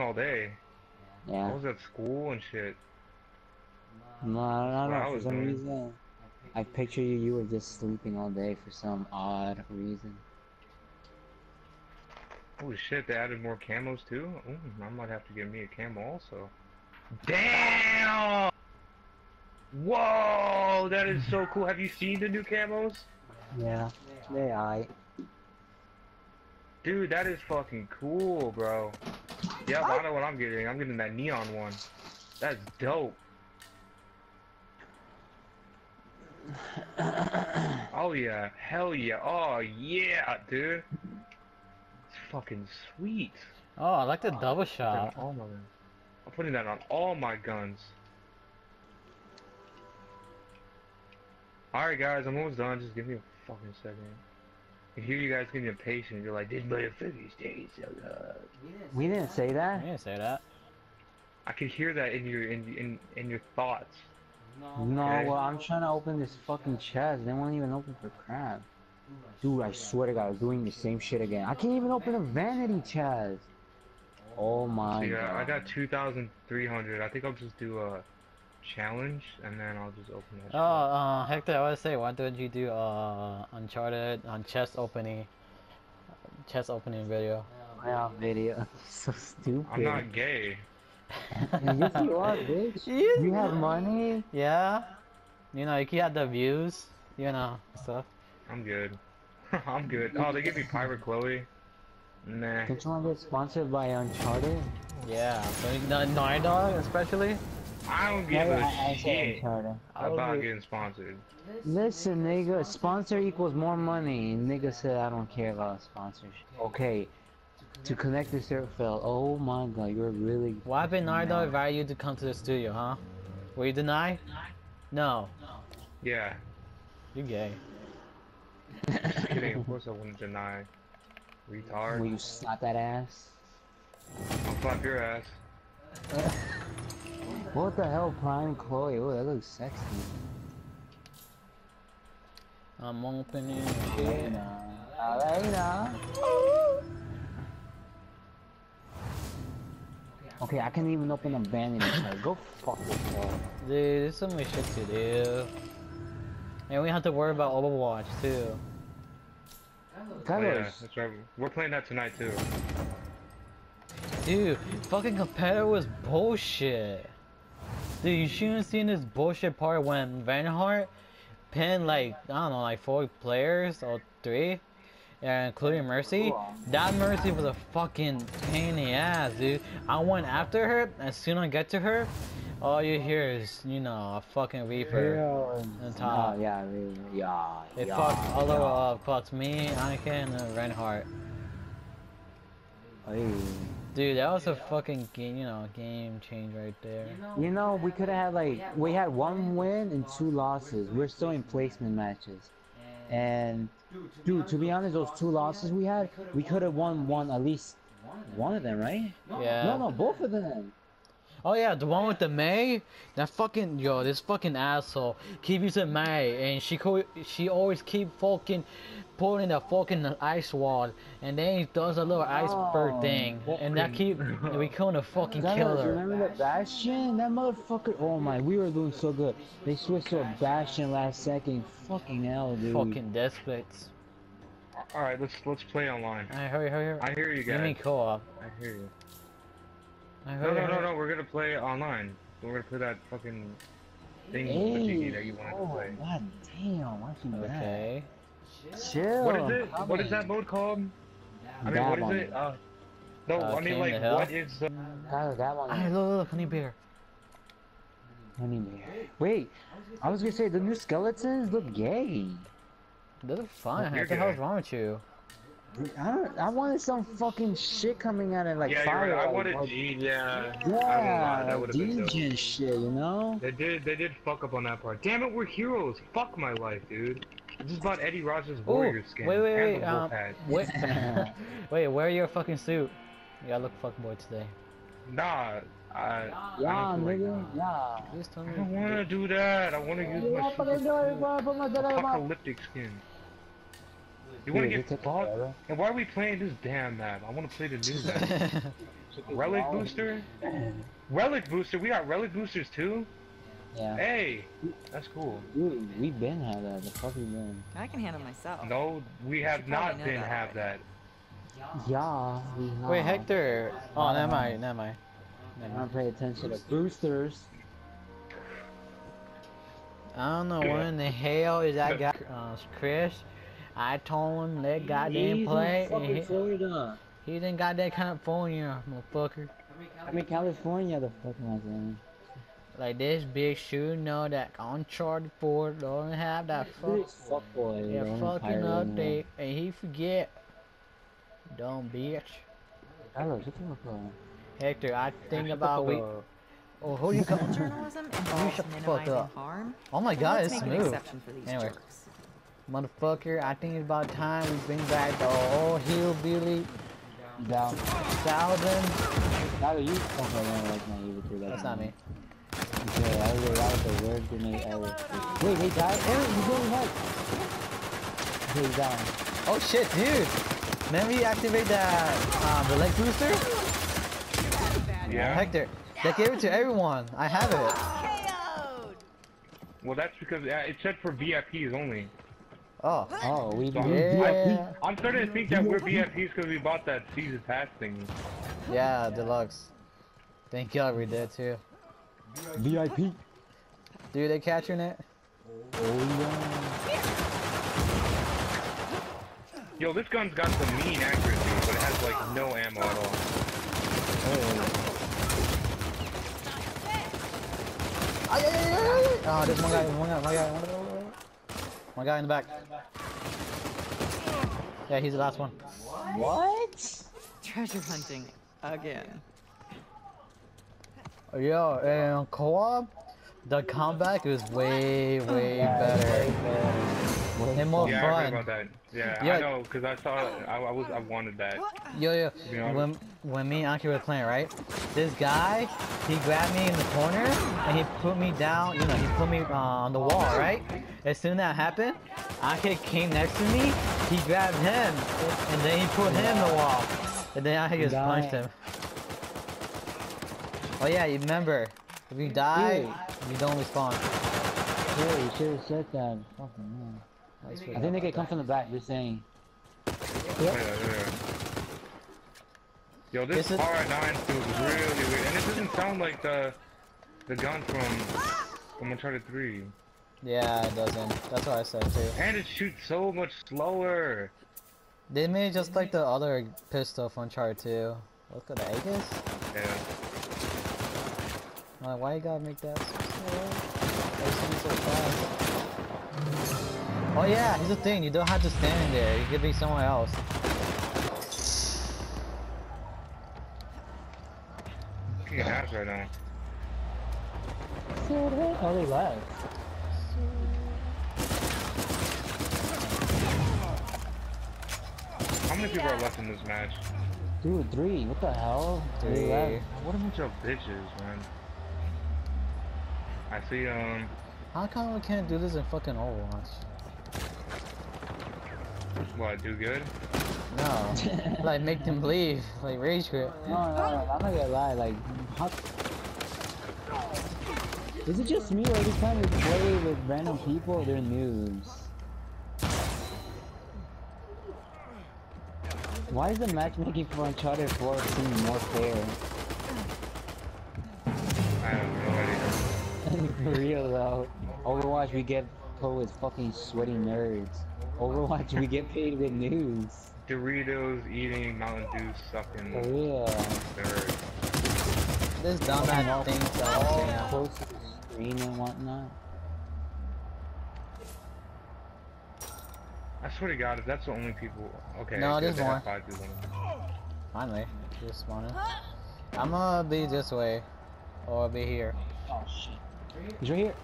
all day. Yeah. I was at school and shit. No, I don't know. For some doing. reason, I picture you. You were just sleeping all day for some odd reason. Holy shit, they added more camos too? Ooh, I might have to get me a camo also. Damn! Whoa, that is so cool. Have you seen the new camos? Yeah. They I. Dude, that is fucking cool, bro. Yep, I know what I'm getting. I'm getting that neon one. That's dope. Oh yeah, hell yeah. Oh yeah, dude. It's fucking sweet. Oh, I like the oh, double Put that shot. all my guns. I'm putting that on all my guns. Alright guys, I'm almost done. Just give me a fucking second. I hear you guys getting impatient. You're like, this motherfucker's taking so long. We didn't say I that. didn't say that. I can hear that in your in in in your thoughts. No, Okay. well, I'm trying to open this fucking chest. They won't even open for crap. Dude, I swear to God, I'm doing the same shit again. I can't even open a vanity chest. Oh my So yeah, I got 2,300. I think I'll just do a challenge and then I'll just open it. Oh, uh, Hector, I was say, why don't you do uh Uncharted on chest opening, chest opening video? Yeah, video. so stupid. I'm not gay. yes, you are, bitch. You- You have money. Yeah, you know, you can have the views, you know, stuff. I'm good. I'm good. Oh, they give me Pirate Chloe. Nah. Don't you want to get sponsored by Uncharted? Yeah, so the Naughty Dog especially. I don't give Yeah, a I, I said shit I would about be- getting sponsored. Listen, nigga, sponsor equals more money. Nigga said I don't care about sponsorship. Okay, to connect the server failed. Oh my god, you're really. Why did Naughty Dog invite you to come to the studio, huh? Were you denied? No, Yeah. you gay. Just kidding. Of course I wouldn't deny. Retard. Will you slap that ass? I'll slap your ass. What the hell, Prime Chloe? Oh, that looks sexy. I'm opening shit. Elena. Elena. Okay, I can't even open a vanity chest. Go fuck yourself. Dude, there's so much shit to do. And we have to worry about Overwatch too. Oh, yeah, that's right. We're playing that tonight too. Dude, fucking competitor was bullshit. Dude, you shouldn't seen this bullshit part when Vanhart pinned like, I don't know, like four players or three, yeah, including Mercy. That Mercy was a fucking pain in the ass, dude. I went after her, as soon as I get to her, all you hear is, you know, a fucking Reaper. on top. Oh, yeah, yeah. It yeah, fucked all yeah. uh, fucked me, Anakin, and Reinhardt. Hey. Dude, that was a fucking game, you know, game change right there. You know, we could have had like we had one win and two losses. We're still in placement matches, and dude, to be honest, those two losses we had, we could have won one at least one of them, right? Yeah. No, no, both of them. Oh yeah, the one with the Mei, that fucking yo, this fucking asshole keep using Mei, and she co- she always keep fucking pulling the fucking ice wall, and then he does a little iceberg Oh, thing, and that keep we couldn't fucking That kill was- her. remember the Bastion? That motherfucker. Oh my, we were doing so good. They switched to a Bastion last second. Fucking hell, dude. Fucking despots. All right, let's let's play online. Alright, hurry, hurry, hurry. I hear you guys. Give me co-op. I hear you. Alright, No, no, no, no. We're gonna play online. We're gonna play that fucking thing Hey, that you wanted to oh, play. god damn, why you do that? Okay. Chill. What is it? I'm What is that mode called? I mean, what That is it? Uh, no, Uh, I mean King like of the Hill? what is? Uh, That, that one. Alright, look, look, honey bear. Honey bear. Wait, I was gonna say the new skeletons look gay. They look fine. What the hell's gay. wrong with you? I don't. I wanted some fucking shit coming out of like yeah, fire. you're right. I wanted like- G. Yeah. Yeah, won't lie, that like would've been dope. DJ shit, you know? They did. They did fuck up on that part. Damn it, we're heroes. Fuck my life, dude. This is about Eddy Raja's warrior Ooh, skin. wait, wait, wait, the um. Wait, wait, wear your fucking suit. You gotta look fuckboy today. Nah, I. I Yeah, don't feel like nigga. Yeah. Please tell I don't wanna do that. I wanna use my apocalyptic skin. You want to Dude, get it took. And why are we playing this damn map? I want to play the new map. Relic booster? Relic booster? We got relic boosters too? Yeah. Hey! That's cool. Dude, we been had that. The fuck we been? I can handle myself. No, we have should probably not been that have that. Yeah, we have. Wait, Hector. Oh, never mind, never mind. Never I mind. don't pay attention to boosters. I don't know what in the hell is that guy, uh, Chris. I told him that goddamn He's play, in and he, Florida. he didn't got that California, motherfucker. I mean California. The fuck am I saying? Like this big shoe know that Uncharted 4 don't have that fuck, This fuckboy. yeah, fucking pirate in the world. update, and he forget. Dumb bitch. Carlos, shut the fuck up. Hector, I think Shut the about fuck we. up. Oh, who you come? Journalism shut involves the fuck minimizing up. harm. Oh my god, it's make an smooth. exception for these Anyway. jerks. Motherfucker, I think it's about time we bring back the old hillbilly Down. thousand. Now you. Okay, no, that's not you. But That's not me. Okay, I was that was the worst grenade ever. Wait, he died. Aaron, he's going right. Okay, he's down. Oh shit, dude! Let me activate that um, the leg booster. Yeah? Hector, they gave it to everyone. I have it. Well, that's because uh, it said for VIPs only. Oh, Oh, we So we Yeah. I'm starting to think that we're VIPs because we bought that season pass thing. yeah, deluxe. Thank God we did too. VIP. Dude, they catching it? Oh yeah. Yo, this gun's got some mean accuracy, but it has like no ammo at all. Oh, Ay. Oh, there's one guy, one guy, one guy, one guy, one guy in the back. Yeah, he's the last one. What? Treasure hunting again. Yo, and co-op, the comeback is way, way better. And more yeah, I heard fun. about that. Yeah, Yeah. I know, because I saw. I, I was, I wanted that. Yo, yo, Yeah. when, when me and Aki were playing, right? This guy, he grabbed me in the corner and he put me down, you know, he put me uh, on the wall, right? As soon as that happened, Aki came next to me, he grabbed him, and then he put him in the wall. And then Aki just punched him. Oh yeah, you remember, if you die, you don't respawn. Yeah, you should have said that. Fucking man. I think they could come from the back. Just saying. Yeah, yeah. Yo, this This is- R9 feels really weird, and it doesn't sound like the the gun from from Uncharted 3. Yeah, it doesn't. That's what I said too. And it shoots so much slower. They made it just like the other pistol from Uncharted 2. Look at the Aegis. Yeah. Like, why you gotta make that so slow? Why you should be so fast? Oh yeah, here's the thing, you don't have to stand in there, you could be somewhere else. I'm kicking ass right now. Oh, they left. How many people are left in this match? Dude, three. What the hell? They Three. left. What a bunch of bitches, man. I see, um, How come we can't do this in fucking Overwatch? What, do good? No. like make them leave, like rage quit. No, no, no, I'm not gonna lie. Like, how... is it just me or every time we play with random people, they're noobs? Why is the matchmaking for Uncharted 4 seem more fair? I have no idea. For real though, Overwatch we get put with fucking sweaty nerds. Overwatch we get paid with news. Doritos eating Mountain Dew For sucking oh, real. dirt. This dumbass thinks that All yeah. close to the screen and whatnot. I swear to God, if that's the only people. Okay. No, there's more. Five people. in it. Finally, just spawning. I'm gonna be this way, or I'll be here. Oh shit. He's right here.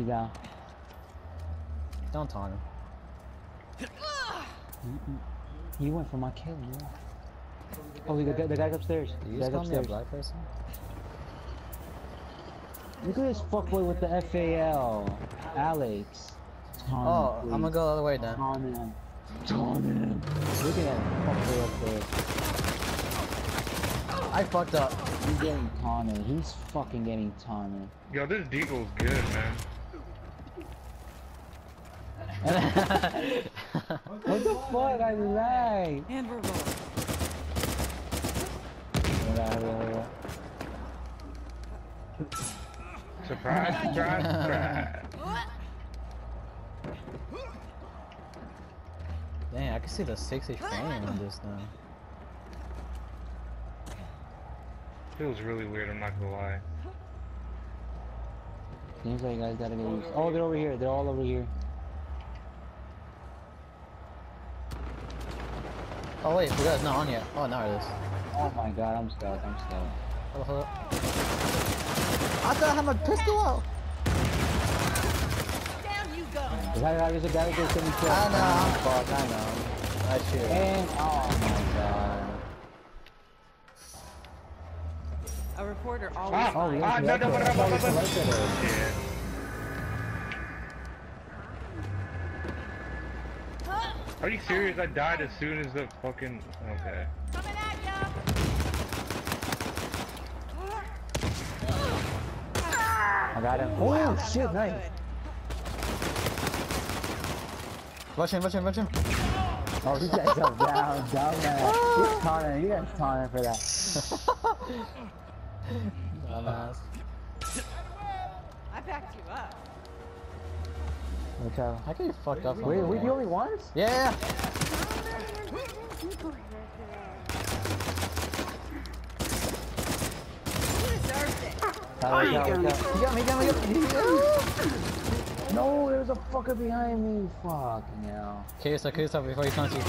He's down. Don't taunt him. Mm-mm. He went for my kill, yeah. Oh, the, guy- the guy's upstairs. Did The you just call me a upstairs. black person? Look at this fuckboy with the FAL. Alex. Taunt Oh, him, I'm gonna please. go the other way then. Taunt him. Taunt him. Look at that fuckboy up there. I fucked up. He's getting taunted. He's fucking getting taunted. Yo, this Deagle's good, man. What the fuck? I lag. And we're rolling. Surprise, surprise, surprise. Dang, I can see the 60 frame on this now. Feels really weird, I'm not gonna lie. Seems like you guys gotta get used. Oh, they're over here. They're all over here. Oh wait, we got it's not on yet. Oh, now it is. Oh my god, I'm stuck. I'm stuck. Hold up. I thought I had my pistol out. Down you go. Is that there's a guy that gets me killed? I know. Oh, fuck, I know. I shoot. And oh my god. A reporter always Ah, Oh, finds yeah, ah, no, no, no, no, no, no, no. no. Shit. Are you serious? I died as soon as the fucking. Okay. coming at ya. I got him. Oh shit, nice. Watch him, watch him, watch him. Oh, you guys are down, down there. He's taunting. You guys taunting for that. Dumbass. I backed you up. Watch out. How can you fuck up? Wait, are we the only ones? Yeah. You deserved it. Watch out, watch out. He got me, he got me, he got me. He got me. No, there's a fucker behind me. Fucking hell. Kill yourself, kill yourself before he taunts you.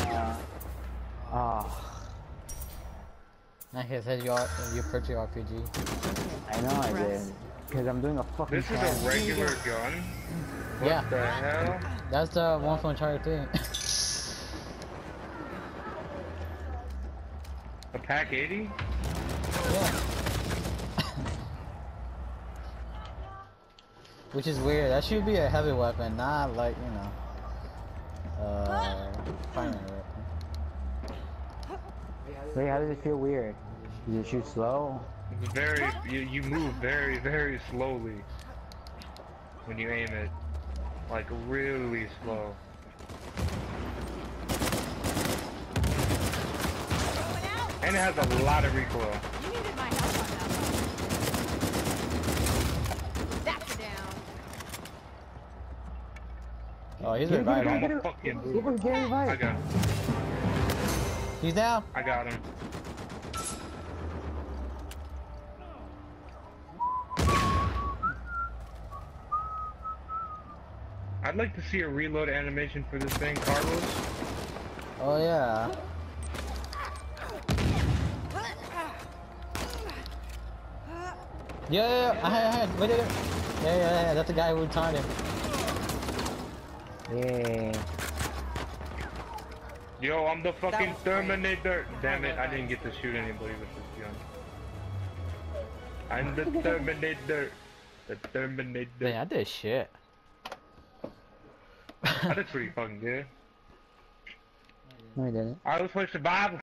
Ah, Now he said you, are- you purchased your RPG. I know I did. Cause I'm doing a fucking. This is task. a regular gun? What Yeah. the hell? That's the one from Uncharted 3. A pack 80? yeah. Which is weird. That should be a heavy weapon, not like, you know. Uh, primary weapon. Wait, how does it feel weird? Does it shoot slow? It's very. You, you move very, very slowly when you aim it. Like, really slow. And it has a lot of recoil. You needed my help on that one. That's down. Oh, he's Get it, revived. get it, I'm get a it. fucking Give him, get I right. got him. He's down. I got him. I'd like to see a reload animation for this thing, Carlos. Oh, yeah. Yeah, yeah, yeah. I had, I. Wait, wait, wait. Yeah, yeah, yeah. That's the guy who taunted. Yeah. Yo, I'm the fucking was great. Terminator. Damn it, I didn't get to shoot anybody with this gun. I'm the Terminator. The Terminator. Dang, I did shit. I did pretty fucking good. No, he didn't. Alright, let's play survival.